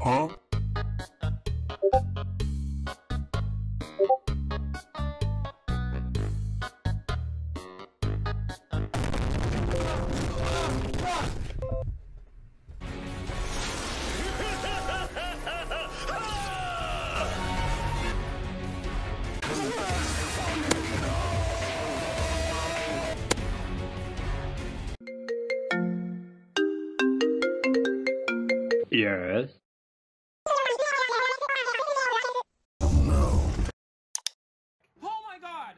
Huh? Yes. Oh no. Oh my god!